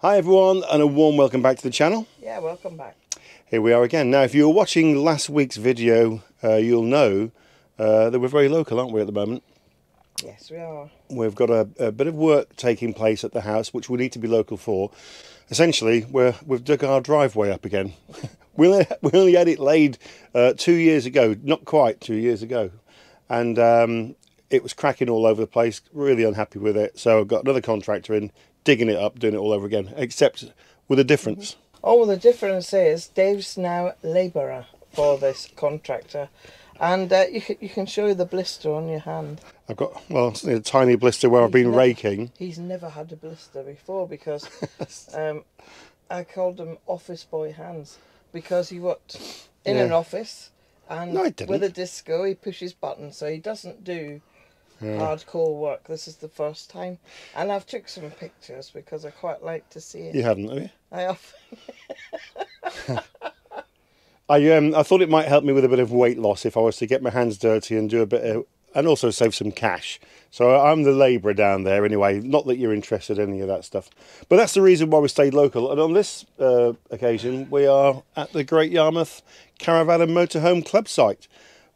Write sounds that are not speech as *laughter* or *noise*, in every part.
Hi everyone and a warm welcome back to the channel. Yeah, welcome back. Here we are again. Now if you were watching last week's video uh, you'll know uh, that we're very local aren't we at the moment. Yes, we are. We've got a, a, bit of work taking place at the house which we need to be local for. Essentially we're, we've dug our driveway up again. *laughs* we, only, we only had it laid uh, two years ago, not quite two years ago. And um, it was cracking all over the place, really unhappy with it. So I've got another contractor in digging it up, doing it all over again, except with a difference. Oh, the difference is Dave's now labourer for this contractor. And uh, you, can, you can show you the blister on your hand. I've got, well, a tiny blister where I've been never, raking. He's never had a blister before because *laughs* um, I called them office boy hands because he worked in yeah. an office and no, with a disco he pushes buttons so he doesn't do yeah. hardcore work. This is the first time, and I've took some pictures because I quite like to see it. You haven't, have you? I have. *laughs* *laughs* I um I thought it might help me with a bit of weight loss if I was to get my hands dirty and do a bit of, and also save some cash. So I'm the labourer down there anyway. Not that you're interested in any of that stuff, but that's the reason why we stayed local. And on this uh, occasion, we are at the Great Yarmouth Caravan and Motorhome Club site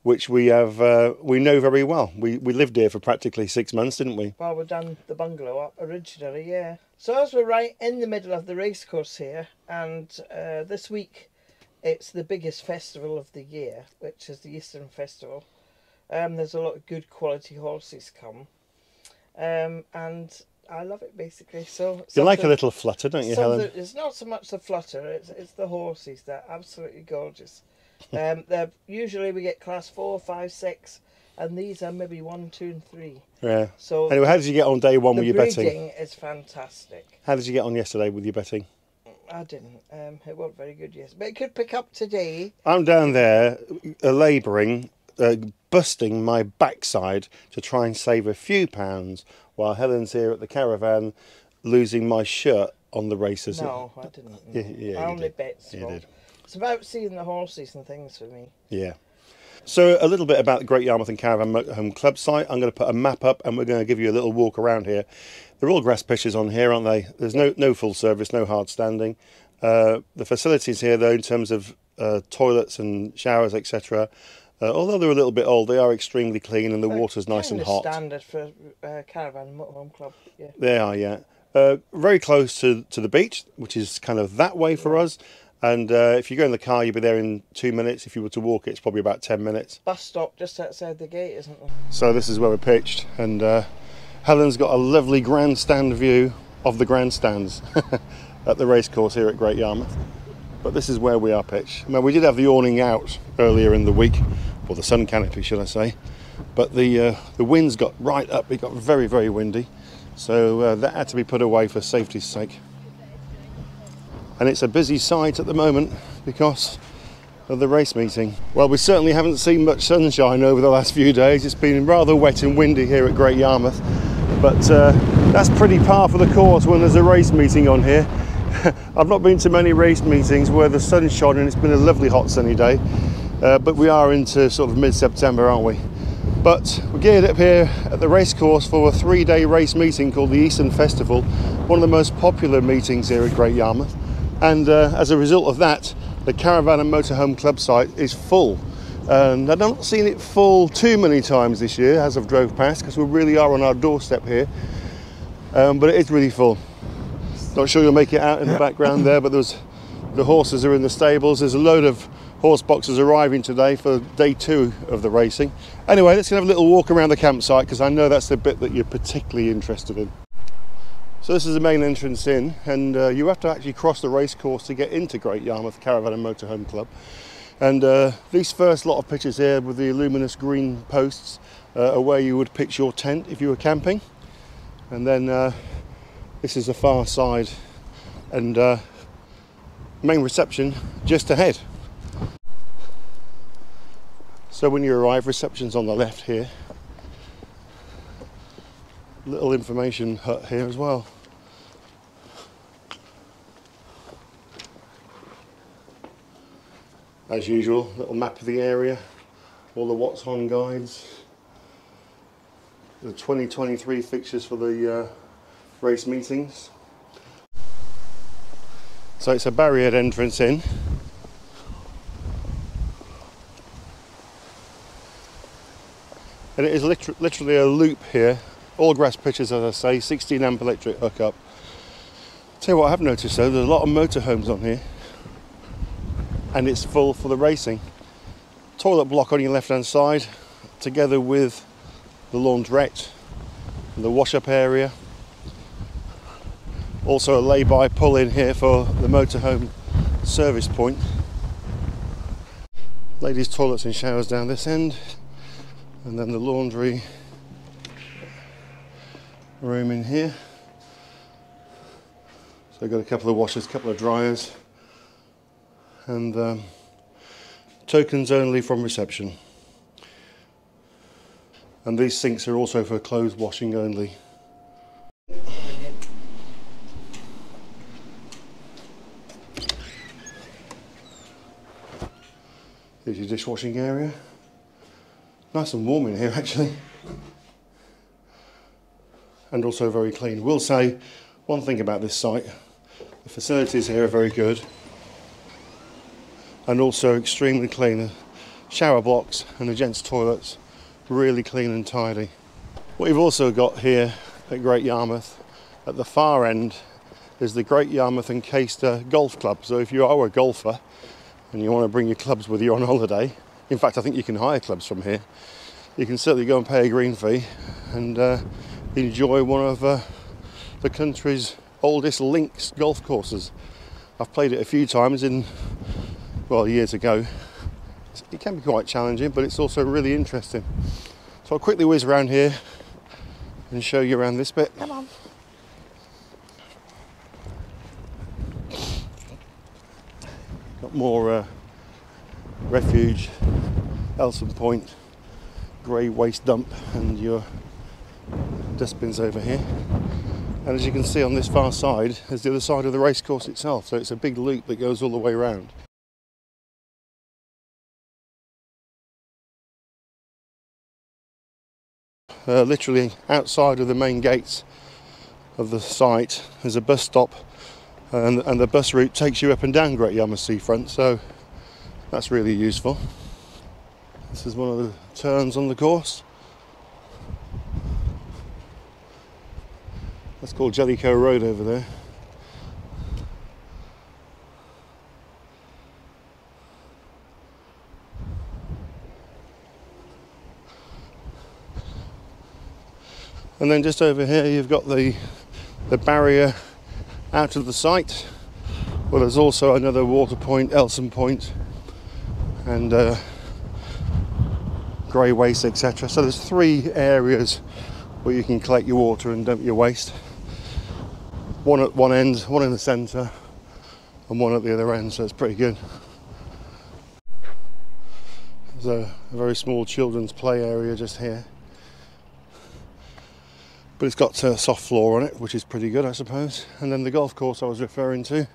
which we have uh, we know very well. We we lived here for practically six months, didn't we? Well, we done the bungalow up originally, yeah. So as we're right in the middle of the racecourse here, and uh, this week it's the biggest festival of the year, which is the Eastern Festival. Um, there's a lot of good quality horses come, um, and I love it basically. So you like a little flutter, don't you, Helen? It's not so much the flutter; it's it's the horses. They're absolutely gorgeous. Um, they're usually we get class four, five, six, and these are maybe one, two, and three. Yeah. So anyway, how did you get on day one with your betting? The breeding is fantastic. How did you get on yesterday with your betting? I didn't. Um, it wasn't very good yesterday, but it could pick up today. I'm down there uh, labouring, uh, busting my backside to try and save a few pounds, while Helen's here at the caravan, losing my shirt on the races. No, I didn't. Yeah, yeah I only did. bet. You did. It's about seeing the horses and things for me. Yeah. So a little bit about the Great Yarmouth and Caravan Home Club site. I'm going to put a map up and we're going to give you a little walk around here. They're all grass pitches on here, aren't they? There's no, no full service, no hard standing. Uh, the facilities here, though, in terms of uh, toilets and showers, etc., uh, although they're a little bit old, they are extremely clean and the water's nice and hot. standard for uh, Caravan Home Club, yeah. They are, yeah. Uh, very close to, to the beach, which is kind of that way for us. And uh, if you go in the car, you'll be there in two minutes. If you were to walk it, it's probably about 10 minutes. Bus stop just outside the gate, isn't there? So this is where we're pitched. And uh, Helen's got a lovely grandstand view of the grandstands *laughs* at the racecourse here at Great Yarmouth. But this is where we are pitched. Now, we did have the awning out earlier in the week, or the sun canopy, should I say. But the, uh, the winds got right up. It got very, very windy. So uh, that had to be put away for safety's sake and it's a busy site at the moment because of the race meeting. Well, we certainly haven't seen much sunshine over the last few days. It's been rather wet and windy here at Great Yarmouth, but uh, that's pretty par for the course when there's a race meeting on here. *laughs* I've not been to many race meetings where the sun's shone and it's been a lovely hot sunny day, uh, but we are into sort of mid-September, aren't we? But we're geared up here at the racecourse for a three-day race meeting called the Eastern Festival, one of the most popular meetings here at Great Yarmouth and uh, as a result of that the caravan and motorhome club site is full. And I've not seen it full too many times this year as I've drove past because we really are on our doorstep here. Um, but it is really full. Not sure you'll make it out in the background *laughs* there but there's the horses are in the stables. There's a load of horse boxes arriving today for day two of the racing. Anyway let's have a little walk around the campsite because I know that's the bit that you're particularly interested in so this is the main entrance in and uh, you have to actually cross the racecourse to get into Great Yarmouth Caravan and Motorhome Club. And uh, these first lot of pictures here with the luminous green posts uh, are where you would pitch your tent if you were camping. And then uh, this is the far side and uh, main reception just ahead. So when you arrive, reception's on the left here little information hut here as well. As usual, little map of the area, all the what's on guides, the 2023 fixtures for the uh, race meetings. So it's a barriered entrance in. And it is liter- literally a loop here. All grass pitches, as I say, 16 amp electric hookup. Tell you what I have noticed though, there's a lot of motorhomes on here. And it's full for the racing. Toilet block on your left hand side, together with the laundrette, and the wash up area. Also a lay-by pull in here for the motorhome service point. Ladies' toilets and showers down this end, and then the laundry room in here. So I've got a couple of washers, a couple of dryers, and um, tokens only from reception. And these sinks are also for clothes washing only. Here's your dishwashing area. Nice and warm in here actually. And also very clean. We'll say one thing about this site, the facilities here are very good and also extremely clean. Shower blocks and the gents toilets really clean and tidy. What you've also got here at Great Yarmouth at the far end is the Great Yarmouth and Caister Golf Club. So if you are a golfer and you want to bring your clubs with you on holiday, in fact, I think you can hire clubs from here. You can certainly go and pay a green fee and uh, enjoy one of uh, the country's oldest links golf courses. I've played it a few times in, well, years ago. It can be quite challenging, but it's also really interesting. So I'll quickly whiz around here and show you around this bit. Come on. Got more uh, refuge, Elsan Point, grey waste dump, and your dustbins over here. And as you can see on this far side is the other side of the racecourse itself, so it's a big loop that goes all the way around. Uh, literally outside of the main gates of the site is a bus stop and, and the bus route takes you up and down Great Yarmouth Seafront so that's really useful. This is one of the turns on the course. That's called Jellicoe Road over there. And then just over here you've got the the barrier out of the site. Well, there's also another water point, Elsan Point, and uh, grey waste, etc. So there's three areas where you can collect your water and dump your waste. One at one end, one in the centre, and one at the other end. So it's pretty good. There's a, a very small children's play area just here but it's got a soft floor on it, which is pretty good, I suppose. And then the golf course I was referring to,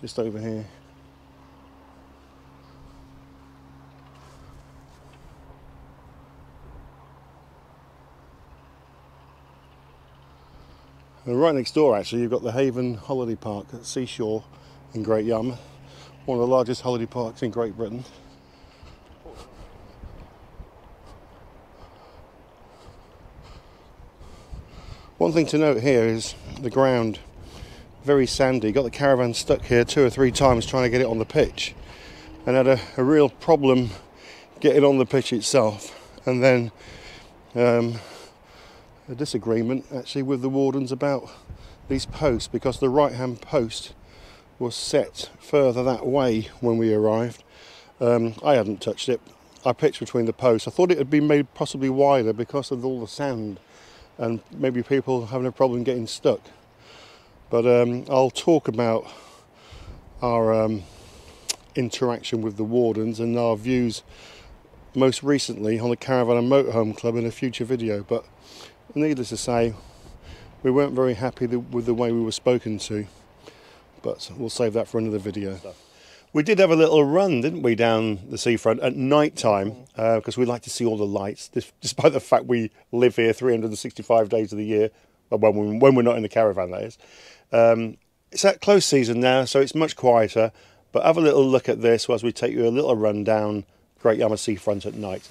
just over here. And right next door, actually, you've got the Haven Holiday Park at Seashore in Great Yarmouth, one of the largest holiday parks in Great Britain. One thing to note here is the ground very sandy. Got the caravan stuck here two or three times trying to get it on the pitch, and had a, a real problem getting on the pitch itself. And then um, a disagreement actually with the wardens about these posts because the right hand post was set further that way when we arrived. Um, I hadn't touched it. I pitched between the posts. I thought it had been made possibly wider because of all the sand and maybe people having a problem getting stuck. But um, I'll talk about our um, interaction with the wardens and our views most recently on the Caravan and Motorhome Club in a future video. But needless to say, we weren't very happy with the way we were spoken to. But we'll save that for another video. We did have a little run, didn't we, down the seafront at night time because uh, we like to see all the lights, *laughs* despite the fact we live here 365 days of the year, when, we, when we're not in the caravan, that is. Um, It's at close season now, so it's much quieter. But have a little look at this as we take you a little run down Great Yarmouth seafront at night.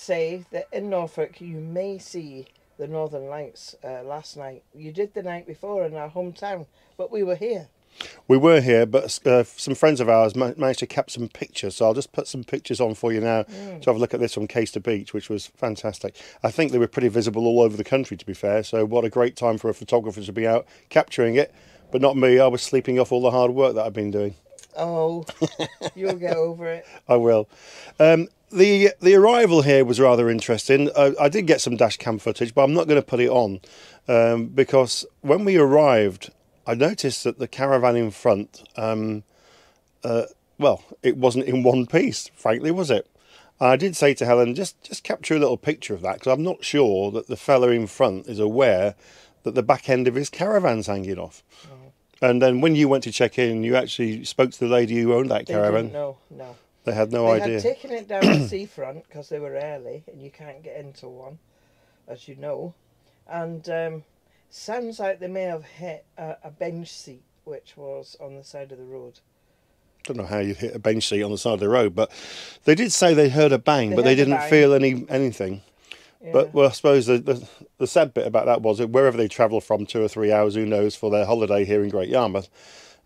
Say that in Norfolk you may see the Northern Lights uh, last night. You did the night before in our hometown, but we were here. We were here, but uh, some friends of ours managed to cap some pictures. So I'll just put some pictures on for you now to have a look at this from Caister Beach, which was fantastic. I think they were pretty visible all over the country, to be fair. So what a great time for a photographer to be out capturing it. But not me. I was sleeping off all the hard work that I've been doing. Oh, *laughs* you'll get over it. I will. Um, the the arrival here was rather interesting. I, I did get some dash cam footage, but I'm not going to put it on um, because when we arrived, I noticed that the caravan in front, um, uh, well, it wasn't in one piece. Frankly, was it? And I did say to Helen, just just capture a little picture of that because I'm not sure that the fella in front is aware that the back end of his caravan's hanging off. And then when you went to check in, you actually spoke to the lady who owned that They caravan. know, no. They had no they idea. They had taken it down the *coughs* seafront because they were early and you can't get into one, as you know. And um, sounds like they may have hit a, a bench seat which was on the side of the road. don't know how you hit a bench seat on the side of the road, but they did say they heard a bang, They but they didn't feel any anything. Yeah. But well, I suppose the, the the sad bit about that was that wherever they travel from, two or three hours, who knows, for their holiday here in Great Yarmouth,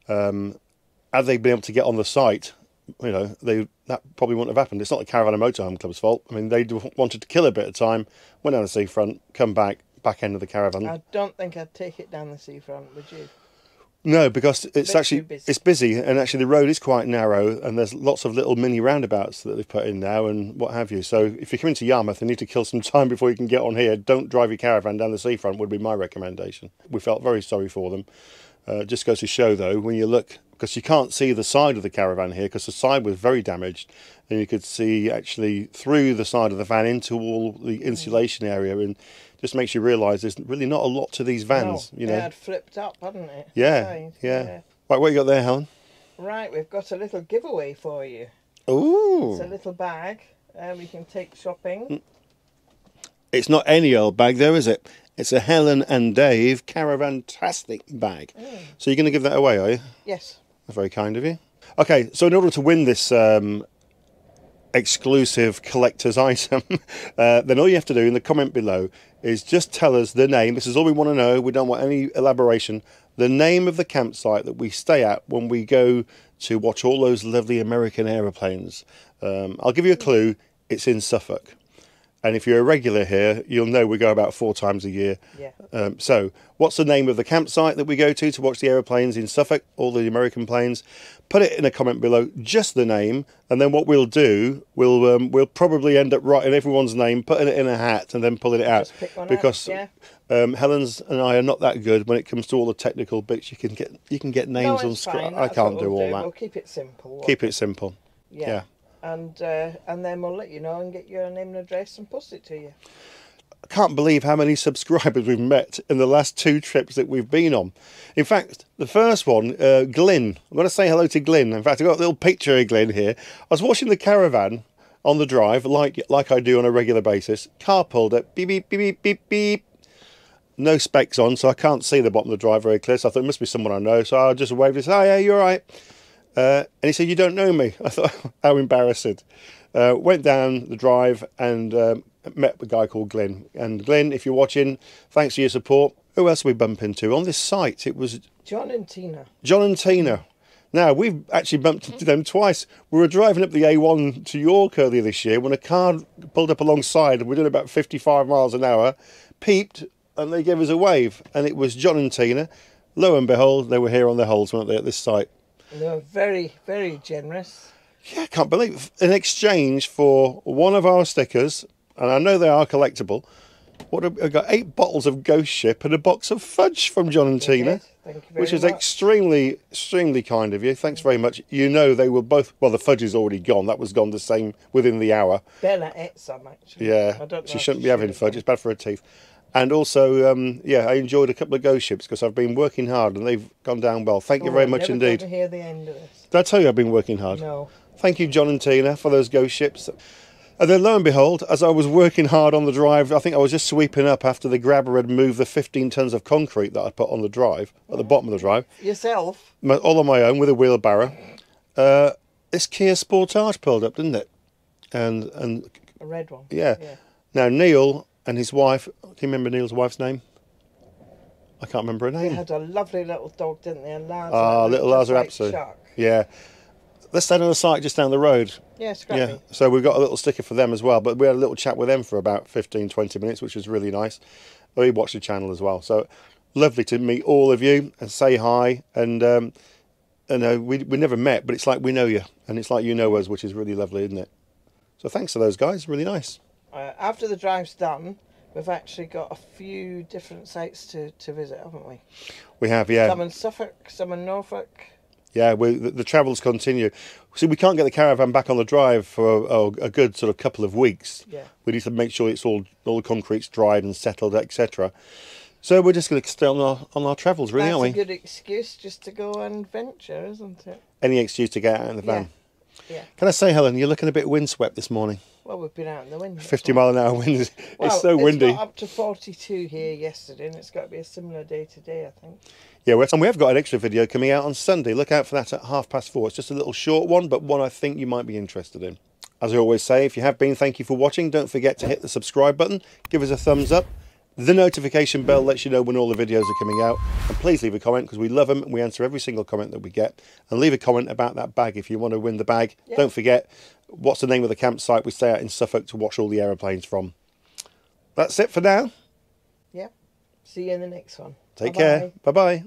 um, had they been able to get on the site you know, they that probably wouldn't have happened. It's not the Caravan and Motorhome Club's fault. I mean, they wanted to kill a bit of time, went down the seafront, come back, back end of the caravan. I don't think I'd take it down the seafront, would you? No, because it's actually busy. it's busy, and actually the road is quite narrow, and there's lots of little mini roundabouts that they've put in now, and what have you. So if you come into Yarmouth and need to kill some time before you can get on here, don't drive your caravan down the seafront. Would be my recommendation. We felt very sorry for them. Uh, just goes to show, though, when you look, because you can't see the side of the caravan here, because the side was very damaged, and you could see actually through the side of the van into all the mm. insulation area, and just makes you realise there's really not a lot to these vans. no, you know, it had flipped up, hadn't it? yeah, Right, yeah. Right, what you got there, Helen? Right, we've got a little giveaway for you. Ooh. It's a little bag. Uh, we can take shopping. Mm. It's not any old bag, though, is it? It's a Helen and Dave Caravantastic bag. Mm. So you're going to give that away, are you? Yes. That's very kind of you. Okay, so in order to win this um, exclusive collector's *laughs* item, uh, then all you have to do in the comment below is just tell us the name. This is all we want to know. We don't want any elaboration. The name of the campsite that we stay at when we go to watch all those lovely American aeroplanes. Um, I'll give you a clue. It's in Suffolk. And if you're a regular here, you'll know we go about four times a year. Yeah. Um, so, what's the name of the campsite that we go to to watch the aeroplanes in Suffolk, all the American planes? Put it in a comment below, just the name, and then what we'll do, we'll um, we'll probably end up writing everyone's name, putting it in a hat, and then pulling it out one out, because yeah. um, Helen's and I are not that good when it comes to all the technical bits. You can get you can get No, names on screen. I can't do all that. We'll keep it simple. Keep it simple. Yeah. yeah. And uh, and then we'll let you know and get your name and address and post it to you. I can't believe how many *laughs* subscribers we've met in the last two trips that we've been on. In fact, the first one, uh, Glyn. I'm going to say hello to Glyn. In fact, I've got a little picture of Glyn here. I was watching the caravan on the drive, like like I do on a regular basis. Car pulled up, beep beep beep beep beep beep. No specs on, so I can't see the bottom of the drive very clear. So I thought it must be someone I know. So I just waved and said, "Oh yeah, you're right." Uh, and he said, "You don't know me." *laughs* I thought, "How embarrassing!" Uh, went down the drive and um, met a guy called Glenn. And Glenn, if you're watching, thanks for your support. Who else we bump into on this site? It was John and Tina. John and Tina. Now we've actually bumped into them twice. We were driving up the A1 to York earlier this year when a car pulled up alongside. and We're doing about 55 miles an hour, peeped, and they gave us a wave. And it was John and Tina. Lo and behold, they were here on their holes, weren't they, at this site? They were very, very generous. Yeah, I can't believe in exchange for one of our stickers, and I know they are collectible. What have- I got eight bottles of Ghost Ship and a box of fudge from John and They Tina, did. Thank you very which is much. extremely, extremely kind of you. Thanks very much. You know they were both. Well, the fudge is already gone. That was gone the same within the hour. Bella ate some actually. Yeah, I don't know she shouldn't be having fudge. It's bad for her teeth. And also, um, yeah, I enjoyed a couple of Ghost Ships because I've been working hard and they've gone down well. Thank you Oh, very much indeed. to hear the end of this. Did I tell you I've been working hard? No. Thank you, John and Tina, for those ghost ships. And then lo and behold, as I was working hard on the drive, I think I was just sweeping up after the grabber had moved the 15 tons of concrete that I'd put on the drive, at the bottom of the drive, Yourself? all on my own with a wheelbarrow. Uh, this Kia Sportage pulled up, didn't it? And and A red one. yeah. Yeah. Now Neil and his wife, can you remember Neil's wife's name? I can't remember her name. They had a lovely little dog, didn't they? A Lhasa. Ah, It little Lhasa like Apso. Yeah. Let's stand on the site just down the road. Yeah, scrappy. Yeah, so we've got a little sticker for them as well, but we had a little chat with them for about 15, 20 minutes, which was really nice. They watched the channel as well. So lovely to meet all of you and say hi. And, um, and uh, we, we never met, but it's like we know you, and it's like you know us, which is really lovely, isn't it? So thanks to those guys, really nice. Uh, after the drive's done, we've actually got a few different sites to, to visit, haven't we? We have, yeah. Some in Suffolk, some in Norfolk. Yeah, we, the, the travels continue. See, we can't get the caravan back on the drive for a, a good sort of couple of weeks. Yeah. We need to make sure it's all all the concrete's dried and settled, etc. So we're just going to stay on our on our travels, really, That's aren't we? That's a good excuse just to go and venture, isn't it? Any excuse to get out in the van. Yeah. Can I say, Helen, you're looking a bit windswept this morning. Well, we've been out in the wind. 50 mile an hour winds. Well, it's so windy. It's up to 42 here yesterday, and it's got to be a similar day today, I think. Yeah, and we have got an extra video coming out on Sunday. Look out for that at half past four. It's just a little short one, but one I think you might be interested in. As I always say, if you have been, thank you for watching. Don't forget to hit the subscribe button, give us a thumbs up, The notification bell lets you know when all the videos are coming out. And please leave a comment because we love them and we answer every single comment that we get. And leave a comment about that bag if you want to win the bag. Yeah. Don't forget, what's the name of the campsite we stay at in Suffolk to watch all the aeroplanes from? That's it for now. Yeah. See you in the next one. Take Bye-bye. care. Bye bye.